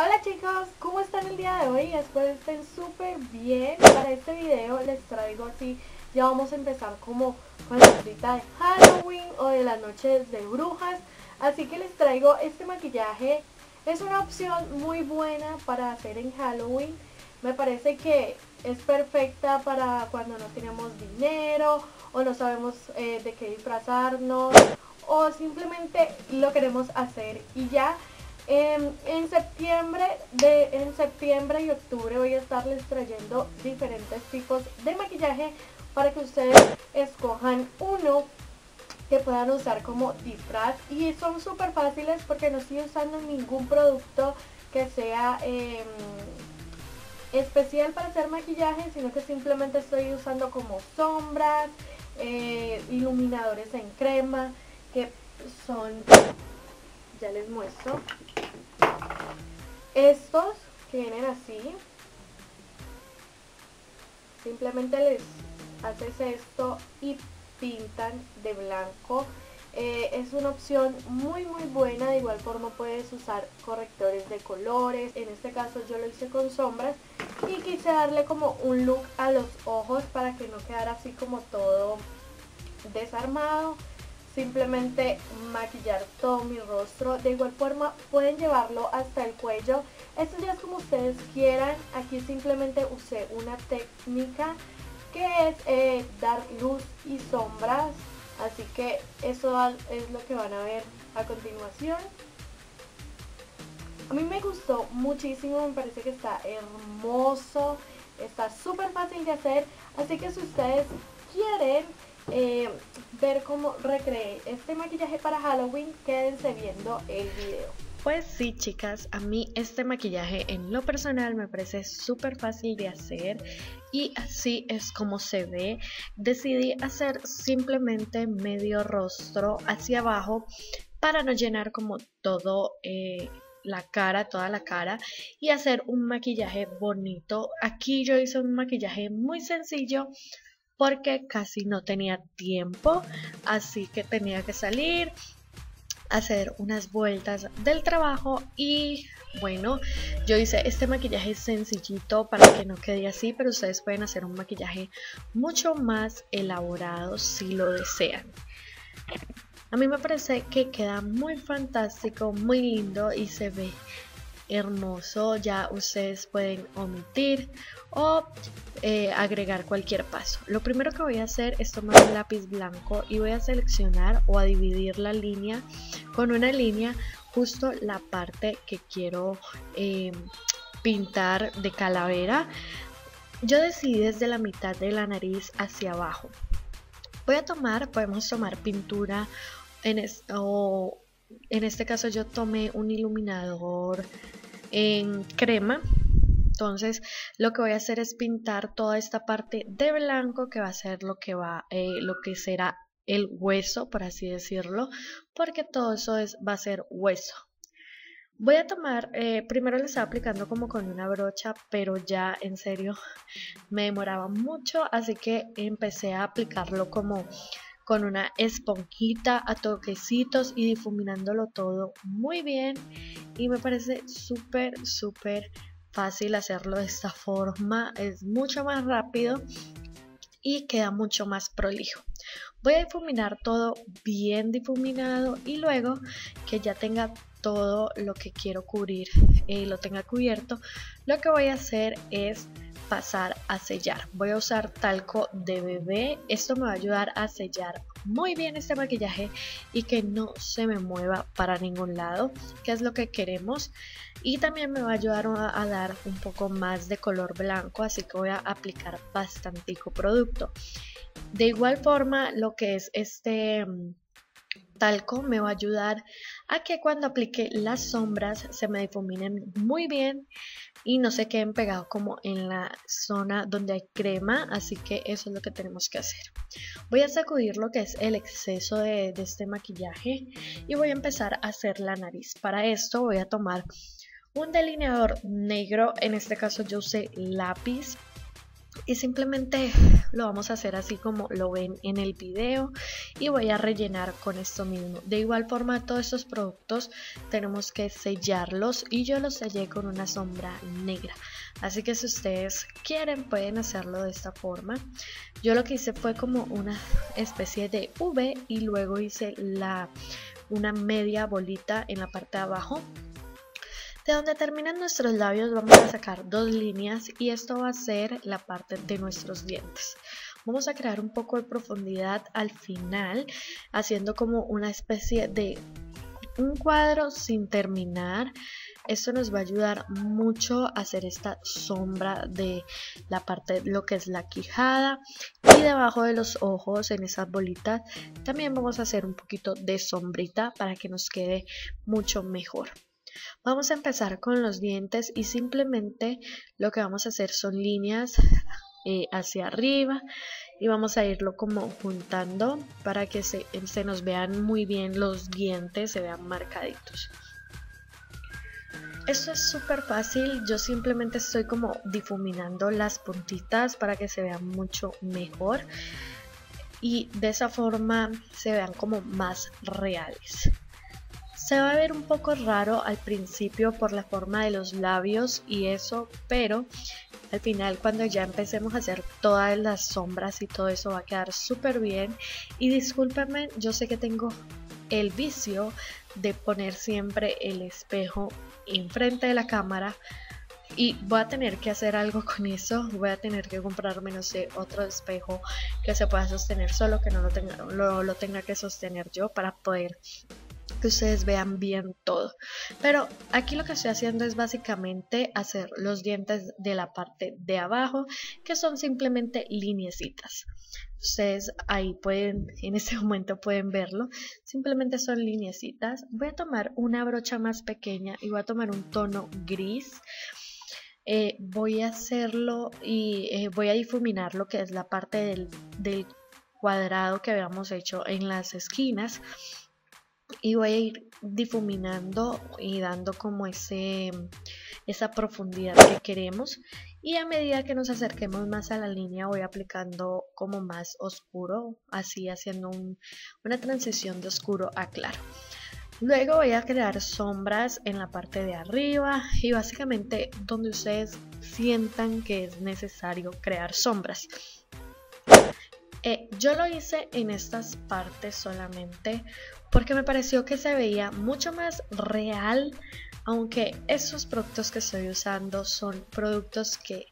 Hola chicos, ¿cómo están el día de hoy? Espero estén súper bien. Para este video les traigo así, ya vamos a empezar como con la de Halloween o de las noches de brujas. Así que les traigo este maquillaje. Es una opción muy buena para hacer en Halloween. Me parece que es perfecta para cuando no tenemos dinero o no sabemos eh, de qué disfrazarnos o simplemente lo queremos hacer y ya en, septiembre de, en septiembre y octubre voy a estarles trayendo diferentes tipos de maquillaje para que ustedes escojan uno que puedan usar como disfraz. Y son súper fáciles porque no estoy usando ningún producto que sea em, especial para hacer maquillaje sino que simplemente estoy usando como sombras eh, iluminadores en crema que son ya les muestro. Estos que vienen así. Simplemente les haces esto y pintan de blanco. Eh, es una opción muy muy buena. De igual forma puedes usar correctores de colores. En este caso yo lo hice con sombras y quise darle como un look a los ojos para que no quedara así como todo desarmado simplemente maquillar todo mi rostro. De igual forma pueden llevarlo hasta el cuello. Esto ya es como ustedes quieran. Aquí simplemente usé una técnica que es eh, dar luz y sombras. Así que eso es lo que van a ver a continuación. A mí me gustó muchísimo, me parece que está hermoso, está súper fácil de hacer. Así que si ustedes quieren eh, ver cómo recreé este maquillaje para Halloween, quédense viendo el video. Pues sí chicas, a mí este maquillaje en lo personal me parece súper fácil de hacer y así es como se ve. Decidí hacer simplemente medio rostro hacia abajo para no llenar como todo eh, la cara, toda la cara y hacer un maquillaje bonito. Aquí yo hice un maquillaje muy sencillo porque casi no tenía tiempo, así que tenía que salir, hacer unas vueltas del trabajo y bueno, yo hice este maquillaje sencillito para que no quede así, pero ustedes pueden hacer un maquillaje mucho más elaborado si lo desean. A mí me parece que queda muy fantástico, muy lindo y se ve hermoso. Ya ustedes pueden omitir o eh, agregar cualquier paso. Lo primero que voy a hacer es tomar un lápiz blanco y voy a seleccionar o a dividir la línea con una línea justo la parte que quiero eh, pintar de calavera. Yo decidí desde la mitad de la nariz hacia abajo. Voy a tomar, podemos tomar pintura en o en este caso yo tomé un iluminador en crema entonces lo que voy a hacer es pintar toda esta parte de blanco que va a ser lo que va eh, lo que será el hueso por así decirlo porque todo eso es, va a ser hueso. Voy a tomar eh, primero le estaba aplicando como con una brocha pero ya en serio me demoraba mucho así que empecé a aplicarlo como con una esponjita a toquecitos y difuminándolo todo muy bien y me parece súper súper fácil hacerlo de esta forma es mucho más rápido y queda mucho más prolijo. Voy a difuminar todo bien difuminado y luego que ya tenga todo lo que quiero cubrir y eh, lo tenga cubierto lo que voy a hacer es pasar a sellar. Voy a usar talco de bebé. Esto me va a ayudar a sellar muy bien este maquillaje y que no se me mueva para ningún lado, que es lo que queremos. Y también me va a ayudar a, dar un poco más de color blanco, así que voy a aplicar bastantico producto. De igual forma, lo que es este mm, talco me va a ayudar a que cuando aplique las sombras se me difuminen muy bien y no se queden pegados como en la zona donde hay crema así que eso es lo que tenemos que hacer. Voy a sacudir lo que es el exceso de, este maquillaje y voy a empezar a hacer la nariz. Para esto voy a tomar un delineador negro en este caso yo usé lápiz y simplemente lo vamos a hacer así como lo ven en el video y voy a rellenar con esto mismo. De igual forma todos estos productos tenemos que sellarlos y yo los sellé con una sombra negra. Así que si ustedes quieren pueden hacerlo de esta forma. Yo lo que hice fue como una especie de V y luego hice la una media bolita en la parte de abajo de donde terminan nuestros labios vamos a sacar dos líneas y esto va a ser la parte de nuestros dientes. Vamos a crear un poco de profundidad al final, haciendo como una especie de un cuadro sin terminar. Esto nos va a ayudar mucho a hacer esta sombra de la parte lo que es la quijada y debajo de los ojos en esas bolitas también vamos a hacer un poquito de sombrita para que nos quede mucho mejor. Vamos a empezar con los dientes y simplemente lo que vamos a hacer son líneas eh, hacia arriba y vamos a irlo como juntando para que se, se nos vean muy bien los dientes, se vean marcaditos. Esto es súper fácil, yo simplemente estoy como difuminando las puntitas para que se vean mucho mejor y de esa forma se vean como más reales. Se va a ver un poco raro al principio por la forma de los labios y eso, pero al final cuando ya empecemos a hacer todas las sombras y todo eso va a quedar súper bien. Y discúlpenme, yo sé que tengo el vicio de poner siempre el espejo enfrente de la cámara y voy a tener que hacer algo con eso voy a tener que comprarme no sé otro espejo que se pueda sostener solo que no lo tenga, lo, lo tenga que sostener yo para poder que ustedes vean bien todo. Pero aquí lo que estoy haciendo es básicamente hacer los dientes de la parte de abajo, que son simplemente lineecitas. Ustedes ahí pueden, en este momento pueden verlo, simplemente son lineecitas. Voy a tomar una brocha más pequeña y voy a tomar un tono gris. Eh, voy a hacerlo y eh, voy a difuminar lo que es la parte del, del cuadrado que habíamos hecho en las esquinas y voy a ir difuminando y dando como ese esa profundidad que queremos. Y a medida que nos acerquemos más a la línea voy aplicando como más oscuro así haciendo una transición de oscuro a claro. Luego voy a crear sombras en la parte de arriba y básicamente donde ustedes sientan que es necesario crear sombras eh, yo lo hice en estas partes solamente porque me pareció que se veía mucho más real, aunque esos productos que estoy usando son productos que,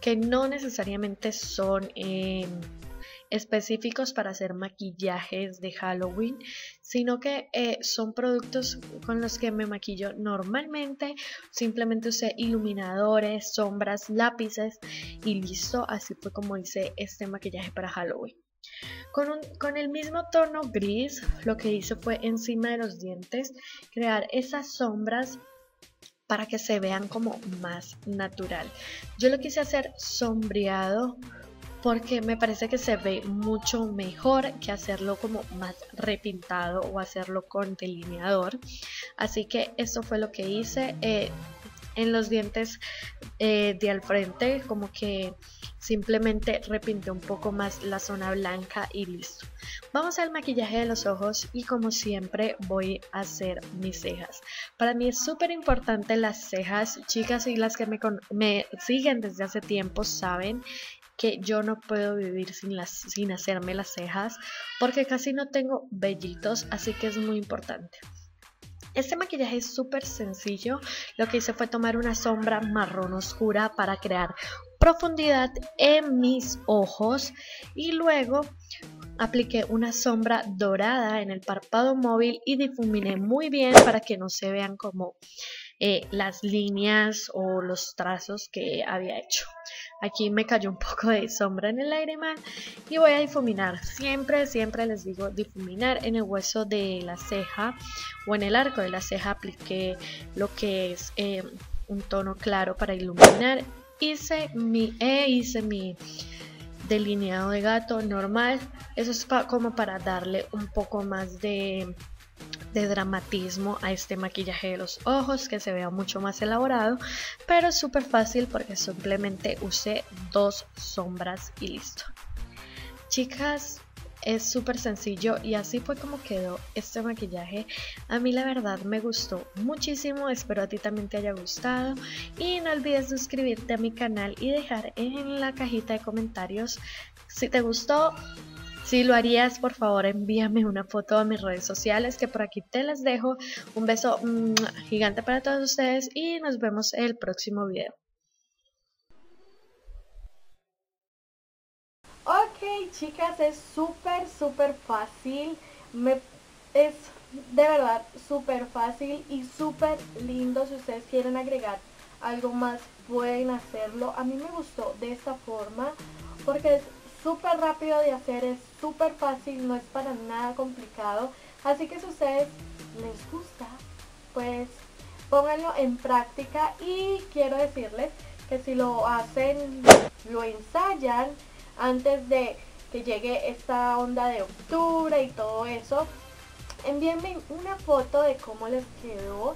que no necesariamente son em, específicos para hacer maquillajes de Halloween, sino que eh, son productos con los que me maquillo normalmente. Simplemente usé iluminadores, sombras, lápices y listo. Así fue como hice este maquillaje para Halloween. Con, con, el mismo tono gris, lo que hice fue encima de los dientes crear esas sombras para que se vean como más natural. Yo lo quise hacer sombreado porque me parece que se ve mucho mejor que hacerlo como más repintado o hacerlo con delineador. Así que eso fue lo que hice. Eh, en los dientes eh, de al frente como que simplemente repinté un poco más la zona blanca y listo. Vamos al maquillaje de los ojos y como siempre voy a hacer mis cejas. Para mí es súper importante las cejas. Chicas y las que me, me siguen desde hace tiempo saben que yo no puedo vivir sin, las, sin hacerme las cejas porque casi no tengo vellitos, así que es muy importante. Este maquillaje es súper sencillo, lo que hice fue tomar una sombra marrón oscura para crear profundidad en mis ojos y luego apliqué una sombra dorada en el párpado móvil y difuminé muy bien para que no se vean como eh, las líneas o los trazos que había hecho. Aquí me cayó un poco de sombra en el aire y voy a difuminar. Siempre, siempre les digo difuminar en el hueso de la ceja o en el arco de la ceja apliqué lo que es eh, un tono claro para iluminar. Hice mi E, hice mi delineado de gato normal. Eso es como para darle un poco más de de dramatismo a este maquillaje de los ojos que se vea mucho más elaborado pero es súper fácil porque simplemente usé dos sombras y listo chicas es súper sencillo y así fue como quedó este maquillaje. A mí la verdad me gustó muchísimo, espero a ti también te haya gustado y no olvides suscribirte a mi canal y dejar en la cajita de comentarios si te gustó. Si lo harías, por favor envíame una foto a mis redes sociales que por aquí te las dejo. Un beso gigante para todos ustedes y nos vemos el próximo video. Ok chicas, es súper súper fácil, es de verdad súper fácil y súper lindo si ustedes quieren agregar algo más pueden hacerlo. A mí me gustó de esta forma porque es súper rápido de hacer, es súper fácil, no es para nada complicado. Así que si ustedes les gusta, pues pónganlo en práctica y quiero decirles que si lo hacen, lo ensayan, antes de que llegue esta onda de octubre y todo eso, envíenme una foto de cómo les quedó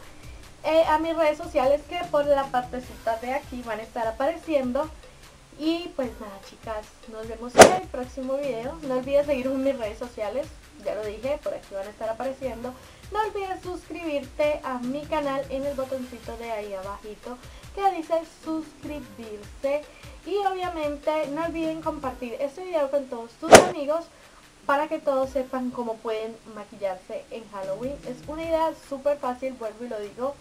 eh, a mis redes sociales que por la partecita de aquí van a estar apareciendo. Y pues nada chicas, nos vemos en el próximo video. No olvides seguirme en mis redes sociales, ya lo dije, por aquí van a estar apareciendo. No olvides suscribirte a mi canal en el botoncito de ahí abajito que dice suscribirse. Y obviamente no olviden compartir este video con todos tus amigos para que todos sepan cómo pueden maquillarse en Halloween. Es una idea súper fácil, vuelvo y lo digo,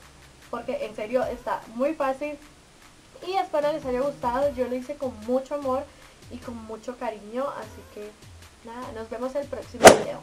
porque en serio está muy fácil. Y espero les haya gustado, yo lo hice con mucho amor y con mucho cariño, así que nada, nos vemos el próximo video.